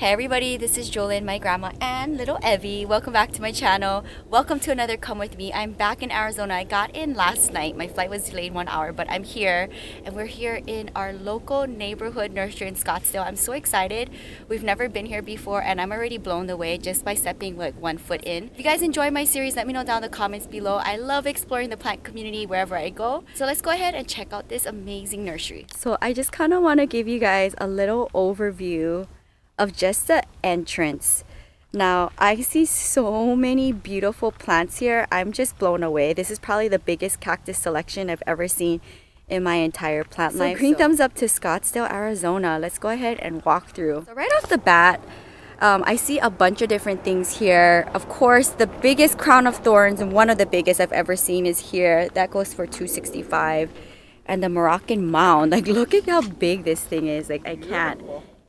Hey everybody, this is Jewelyn, my grandma, and little Evie. Welcome back to my channel. Welcome to another Come With Me. I'm back in Arizona. I got in last night. My flight was delayed one hour, but I'm here. And we're here in our local neighborhood nursery in Scottsdale. I'm so excited. We've never been here before, and I'm already blown away just by stepping like one foot in. If you guys enjoy my series, let me know down in the comments below. I love exploring the plant community wherever I go. So let's go ahead and check out this amazing nursery. So I just kind of want to give you guys a little overview of just the entrance. Now, I see so many beautiful plants here. I'm just blown away. This is probably the biggest cactus selection I've ever seen in my entire plant so life. Green so. thumbs up to Scottsdale, Arizona. Let's go ahead and walk through. So right off the bat, um, I see a bunch of different things here. Of course, the biggest crown of thorns and one of the biggest I've ever seen is here. That goes for 265 and the Moroccan mound. Like, look at how big this thing is. Like, I can't.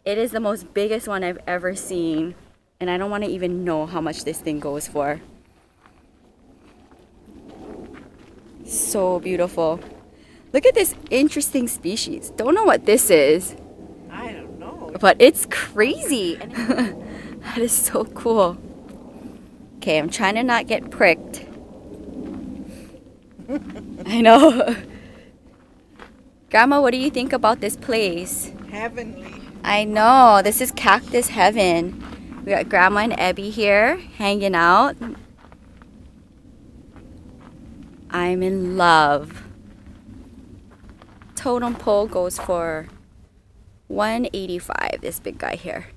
It is the most biggest one I've ever seen. And I don't want to even know how much this thing goes for. So beautiful. Look at this interesting species. Don't know what this is. I don't know. But it's crazy. that is so cool. Okay, I'm trying to not get pricked. I know. Grandma, what do you think about this place? Heavenly. I know. This is cactus heaven. We got Grandma and Ebby here hanging out. I'm in love. Totem pole goes for 185 this big guy here.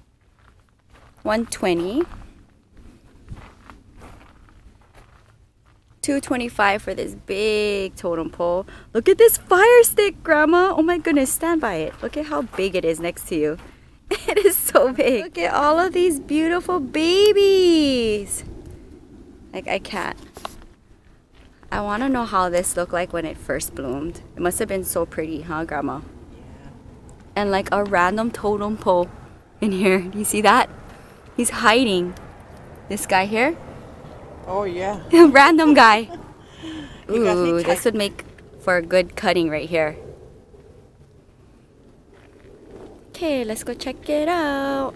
120. 225 for this big totem pole. Look at this fire stick, Grandma. Oh my goodness, stand by it. Look at how big it is next to you. It is so big. Look at all of these beautiful babies. Like, I can't. I want to know how this looked like when it first bloomed. It must have been so pretty, huh, Grandma? Yeah. And like a random totem pole in here. Do you see that? He's hiding. This guy here. Oh yeah. Random guy. Ooh, this would make for a good cutting right here. Okay, let's go check it out.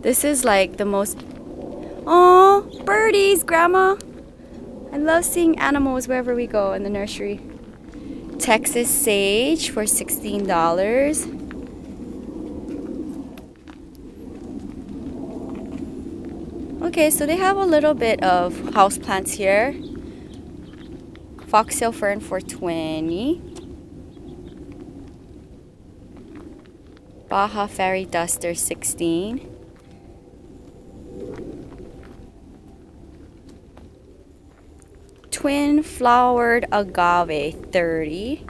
This is like the most... Oh, birdies, Grandma! I love seeing animals wherever we go in the nursery. Texas sage for $16. Okay, so they have a little bit of house plants here. Foxtail fern for 20. Baja Fairy Duster 16. Twin flowered agave 30.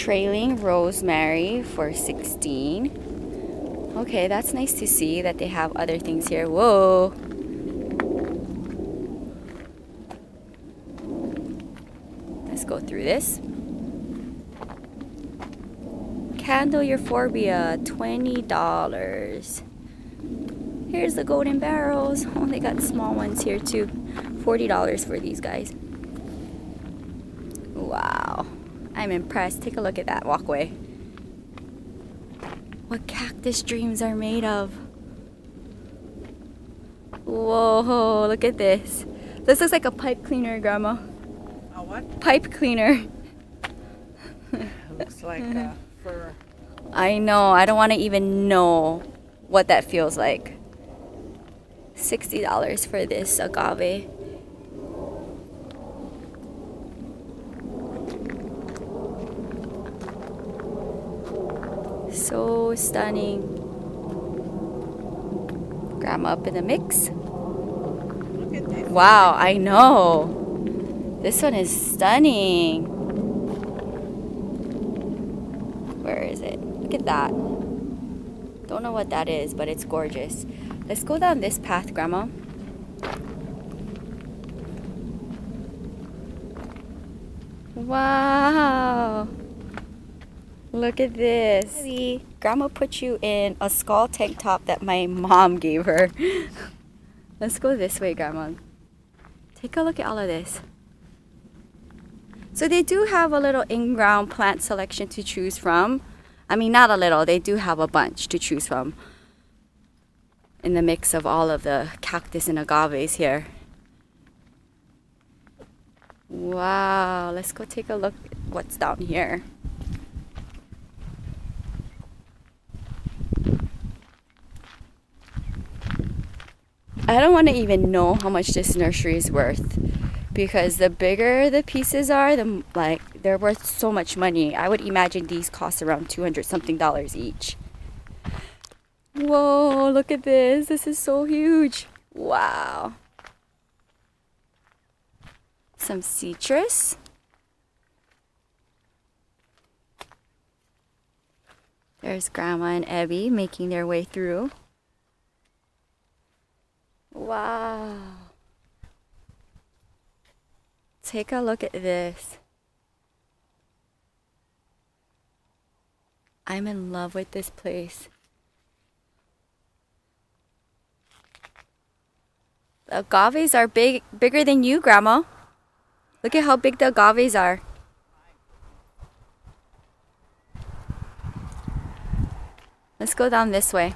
Trailing rosemary for 16 okay that's nice to see that they have other things here. Whoa. Let's go through this. Candle euphorbia $20 here's the golden barrels. Oh they got small ones here too. $40 for these guys wow I'm impressed. Take a look at that walkway. What cactus dreams are made of. Whoa, look at this. This looks like a pipe cleaner, Grandma. A what? Pipe cleaner. looks like uh, fur. I know. I don't want to even know what that feels like. $60 for this agave. So stunning. Grandma up in the mix. Wow, I know. This one is stunning. Where is it? Look at that. Don't know what that is, but it's gorgeous. Let's go down this path, Grandma. Wow. Look at this. Abby, Grandma put you in a skull tank top that my mom gave her. Let's go this way, Grandma. Take a look at all of this. So they do have a little in-ground plant selection to choose from. I mean, not a little, they do have a bunch to choose from in the mix of all of the cactus and agaves here. Wow, let's go take a look at what's down here. I don't want to even know how much this nursery is worth because the bigger the pieces are, the like they're worth so much money. I would imagine these cost around 200 something dollars each. Whoa, look at this. This is so huge. Wow. Some citrus. There's Grandma and Abby making their way through. Wow. Take a look at this. I'm in love with this place. The agaves are big, bigger than you, Grandma. Look at how big the agaves are. Let's go down this way.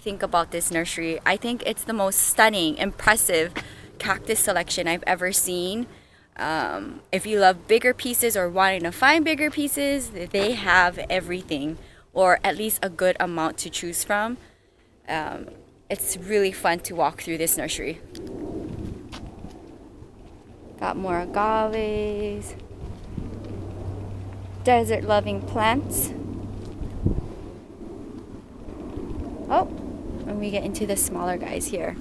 Think about this nursery? I think it's the most stunning, impressive cactus selection I've ever seen. Um, if you love bigger pieces or wanting to find bigger pieces, they have everything or at least a good amount to choose from. Um, it's really fun to walk through this nursery. Got more agaves, desert loving plants. Oh, and we get into the smaller guys here.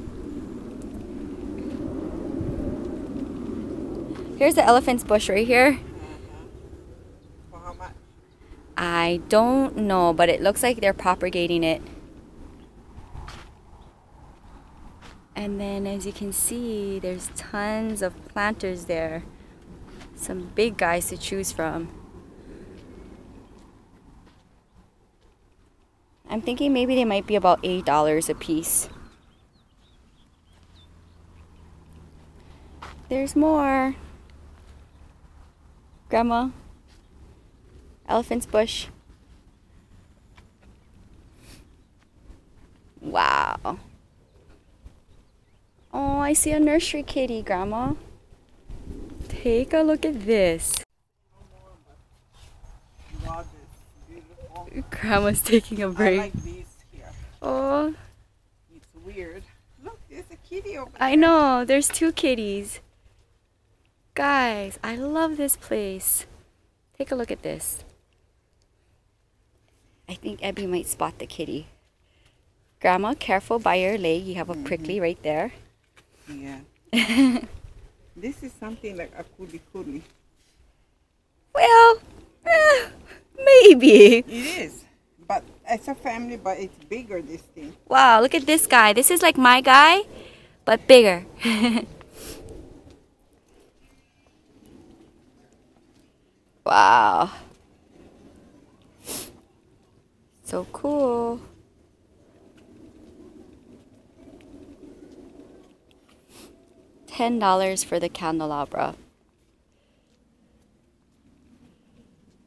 Here's the elephant's bush right here. Mm-hmm. Much? I don't know, but it looks like they're propagating it. And then as you can see, there's tons of planters there. Some big guys to choose from. I'm thinking maybe they might be about $8 a piece. There's more. Grandma. Elephant's bush. Wow. Oh, I see a nursery kitty, Grandma. Take a look at this. Wow, this beautiful. Grandma's taking a break. like these here. Oh, It's weird. Look, there's a kitty over I know. There's two kitties. Guys, I love this place. Take a look at this. I think Abby might spot the kitty. Grandma, careful by your leg. You have a prickly mm-hmm. right there. Yeah. this is something like a kuli kuli. Well, maybe. It is. But it's a family, but it's bigger, this thing. Wow, look at this guy. This is like my guy, but bigger. wow. So cool. $10 for the candelabra.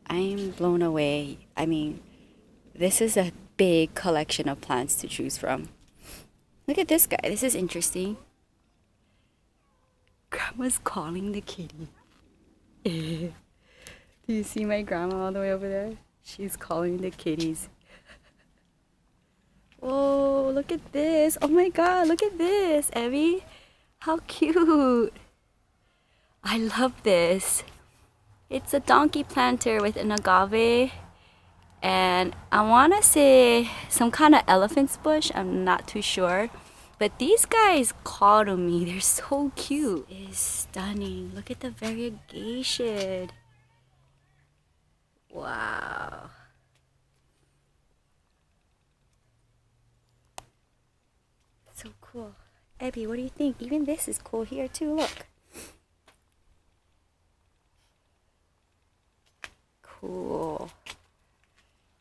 I'm blown away. I mean, this is a big collection of plants to choose from. Look at this guy. This is interesting. Grandma's calling the kitty. Do you see my grandma all the way over there? She's calling the kitties. Oh, look at this. Oh my god, look at this, Evie. How cute. I love this. It's a donkey planter with an agave and I want to say some kind of elephant's bush. I'm not too sure. But these guys call to me. They're so cute. It's stunning. Look at the variegation. Wow. So cool. Abby, what do you think? Even this is cool here too. Look. Cool.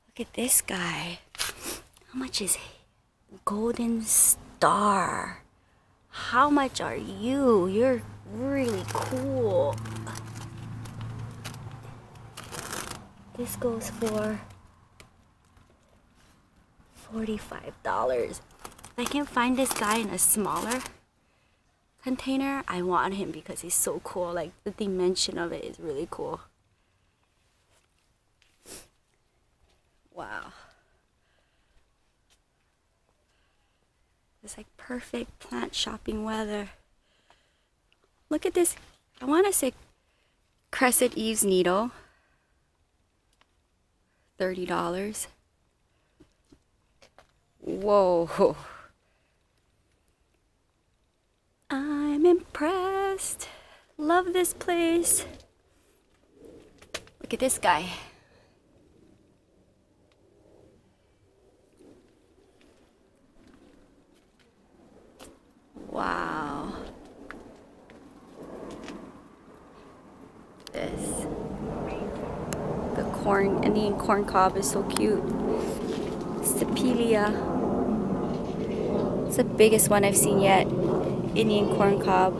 Look at this guy. How much is he? Golden Star. How much are you? You're really cool. This goes for $45. If I can find this guy in a smaller container, I want him because he's so cool. Like the dimension of it is really cool. Wow. It's like perfect plant shopping weather. Look at this. I want to say Crested Eve's needle. $30. Whoa. I'm impressed. Love this place. Look at this guy. Wow. This. The corn, cob is so cute. Stapelia. It's the biggest one I've seen yet. Indian corn cob.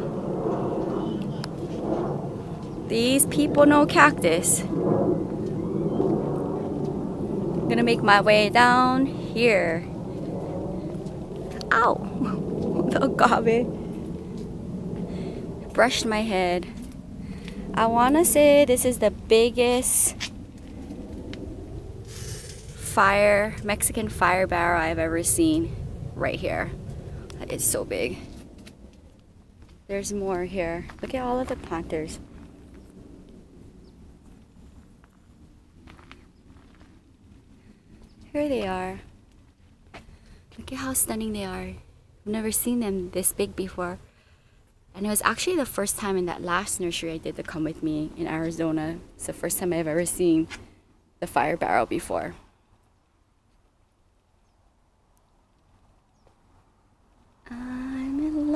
These people know cactus. I'm gonna make my way down here. Ow! the agave. Brushed my head. I wanna say this is the biggest fire, Mexican fire barrel I've ever seen right here. That is so big. There's more here. Look at all of the planters. Here they are. Look at how stunning they are. I've never seen them this big before. And it was actually the first time in that last nursery I did to Come With Me in Arizona. It's the first time I've ever seen the fire barrel before. I'm in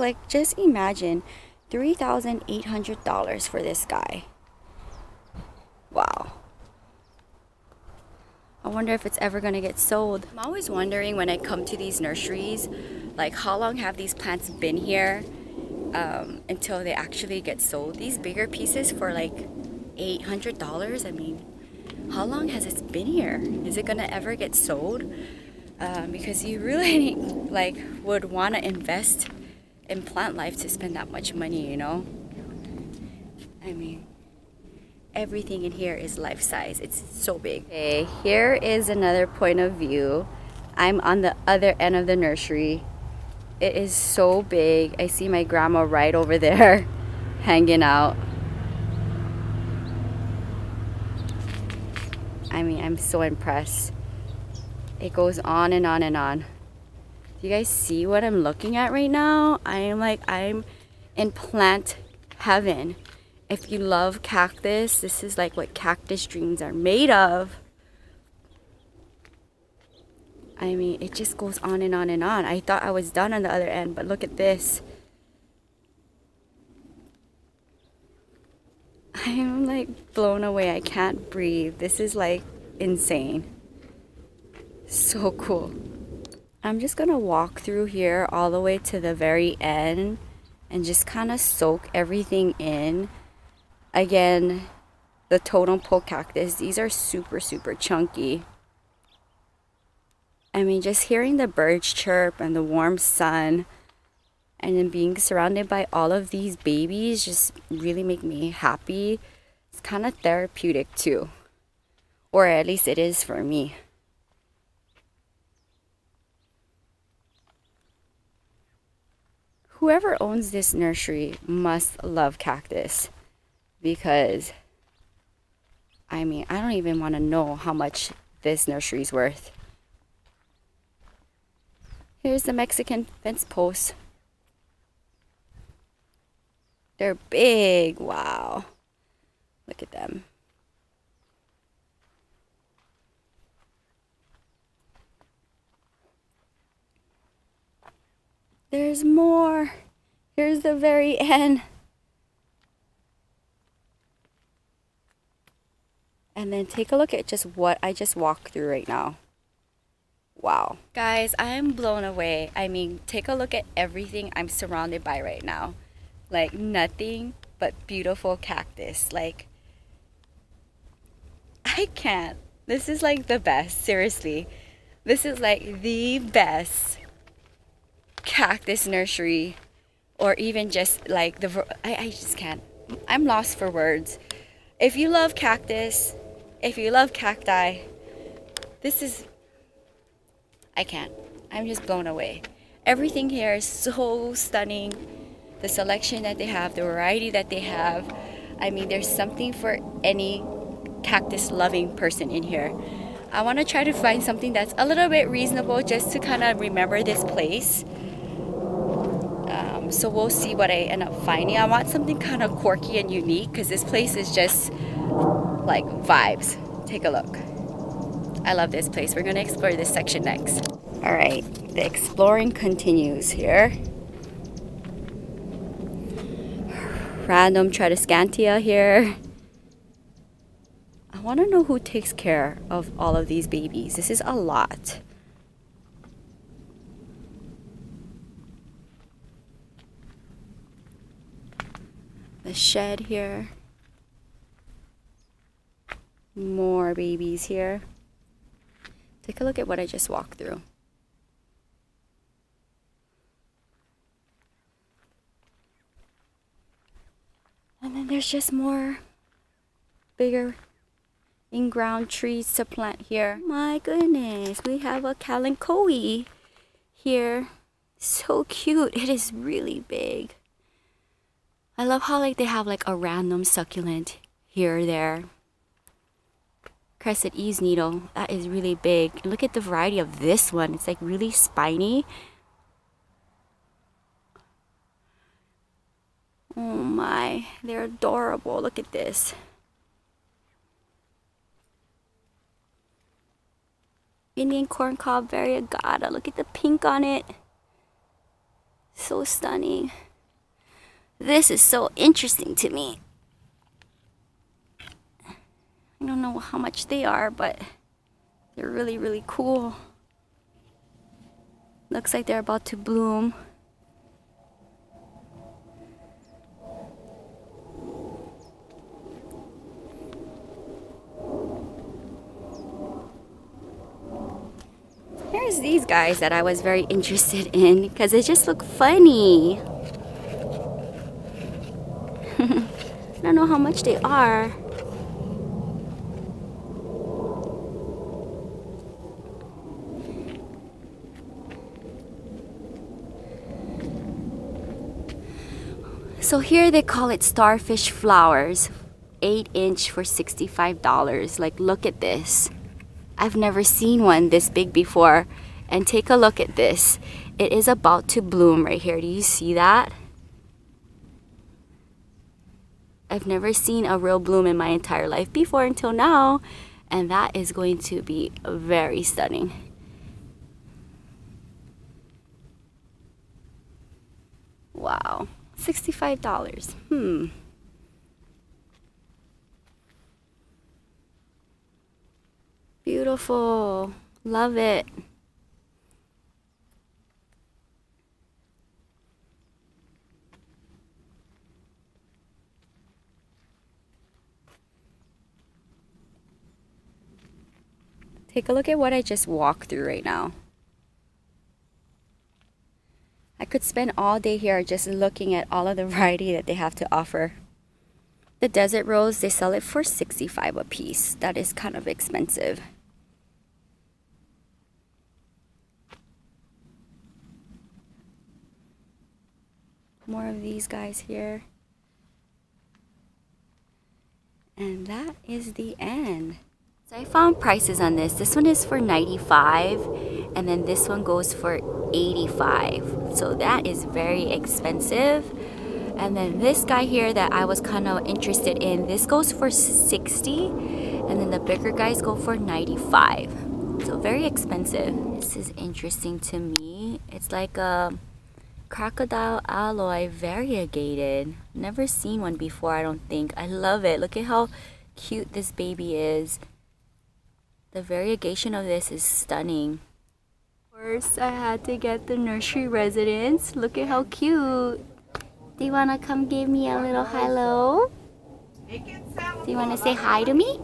Like, just imagine $3,800 for this guy. Wow. I wonder if it's ever going to get sold. I'm always wondering when I come to these nurseries, like how long have these plants been here um, until they actually get sold? These bigger pieces for like $800, I mean, how long has it been here? Is it going to ever get sold? Um, because you really like would want to invest in plant life to spend that much money, you know? I mean, everything in here is life size. It's so big. Okay, here is another point of view. I'm on the other end of the nursery. It is so big. I see my grandma right over there hanging out. I mean, I'm so impressed. It goes on and on and on. Do you guys see what I'm looking at right now? I am like, I'm in plant heaven. If you love cactus, this is like what cactus dreams are made of. I mean, it just goes on and on and on. I thought I was done on the other end, but look at this. I'm like blown away. I can't breathe. This is like insane. So cool. I'm just gonna walk through here all the way to the very end and just kind of soak everything in. Again, the totem pole cactus, these are super, super chunky. I mean, just hearing the birds chirp and the warm sun and then being surrounded by all of these babies just really make me happy. It's kind of therapeutic too. Or at least it is for me. Whoever owns this nursery must love cactus because I mean, I don't even want to know how much this nursery is worth. Here's the Mexican fence posts. They're big. Wow. Look at them. There's more. Here's the very end. And then take a look at just what I just walked through right now. Wow. Guys, I am blown away. I mean, take a look at everything I'm surrounded by right now. Like nothing but beautiful cactus. Like, I can't. This is like the best, seriously. This is like the best cactus nursery or even just like the I, I just can't. I'm lost for words. If you love cactus if you love cacti this is i can't. I'm just blown away. Everything here is so stunning. The selection that they have the variety that they have. I mean there's something for any cactus loving person in here. I want to try to find something that's a little bit reasonable just to kind of remember this place so we'll see what I end up finding. I want something kind of quirky and unique because this place is just like vibes. Take a look. I love this place. We're going to explore this section next. All right, the exploring continues here. Random Tradescantia here. I want to know who takes care of all of these babies. This is a lot. The shed here. More babies here. Take a look at what I just walked through. And then there's just more bigger in-ground trees to plant here. My goodness, we have a kalanchoe here. So cute. It is really big. I love how like they have like a random succulent here or there. Crested Eve's needle, that is really big. Look at the variety of this one. It's like really spiny. Oh my, they're adorable. Look at this. Indian corncob variegata. Look at the pink on it. So stunning. This is so interesting to me. I don't know how much they are, but they're really, really cool. Looks like they're about to bloom. Here's these guys that I was very interested in because they just look funny. Don't know how much they are. So here they call it starfish flowers. 8 inch for $65. Like look at this. I've never seen one this big before. And take a look at this. It is about to bloom right here. Do you see that? I've never seen a real bloom in my entire life before until now. And that is going to be very stunning. Wow, $65. Hmm. Beautiful. Love it. Take a look at what I just walked through right now. I could spend all day here just looking at all of the variety that they have to offer. The desert rose, they sell it for 65 a piece. That is kind of expensive. More of these guys here. And that is the end. So I found prices on this. This one is for 95 and then this one goes for 85. So that is very expensive. And then this guy here that I was kind of interested in, this goes for 60 and then the bigger guys go for 95. So very expensive. This is interesting to me. It's like a crocodile aloe variegated. Never seen one before, I don't think. I love it. Look at how cute this baby is. The variegation of this is stunning. First, I had to get the nursery residents. Look at how cute. Do you want to come give me a little hello? Do you want to say hi to me?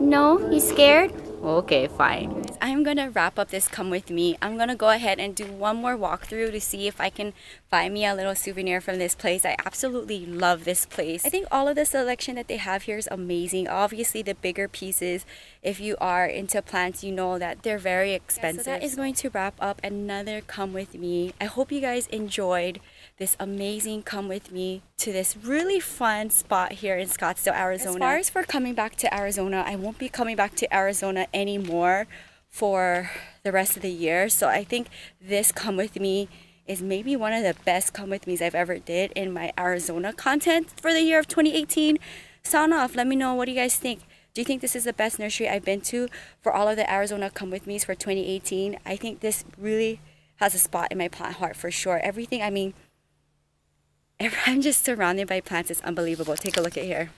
No? You scared? Okay, fine. I'm gonna wrap up this come with me. I'm gonna go ahead and do one more walkthrough to see if I can find me a little souvenir from this place. I absolutely love this place. I think all of the selection that they have here is amazing. Obviously the bigger pieces, if you are into plants, you know that they're very expensive. Yeah, so that is going to wrap up another come with me. I hope you guys enjoyed this amazing come with me to this really fun spot here in Scottsdale, Arizona. As far as for coming back to Arizona, I won't be coming back to Arizona anymore for the rest of the year. So I think this come with me is maybe one of the best come with me's I've ever did in my Arizona content for the year of 2018. Sound off. Let me know what do you guys think. Do you think this is the best nursery I've been to for all of the Arizona come with me's for 2018? I think this really has a spot in my plant heart for sure. Everything, I mean, I'm just surrounded by plants. It's unbelievable. Take a look at here.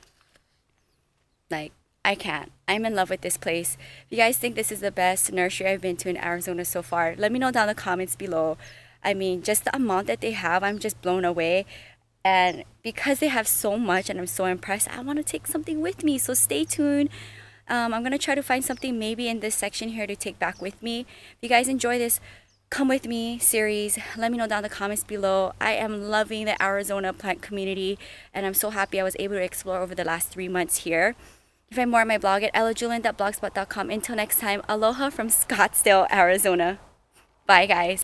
Like, I can't. I'm in love with this place. If you guys think this is the best nursery I've been to in Arizona so far, let me know down in the comments below. I mean, just the amount that they have, I'm just blown away. And because they have so much and I'm so impressed, I want to take something with me. So stay tuned. Um, I'm going to try to find something maybe in this section here to take back with me. If you guys enjoy this, come with me series. Let me know down in the comments below. I am loving the arizona plant community and i'm so happy i was able to explore over the last three months here. You find more on my blog at ilovejewelyn.blogspot.com until next time aloha from scottsdale arizona. Bye guys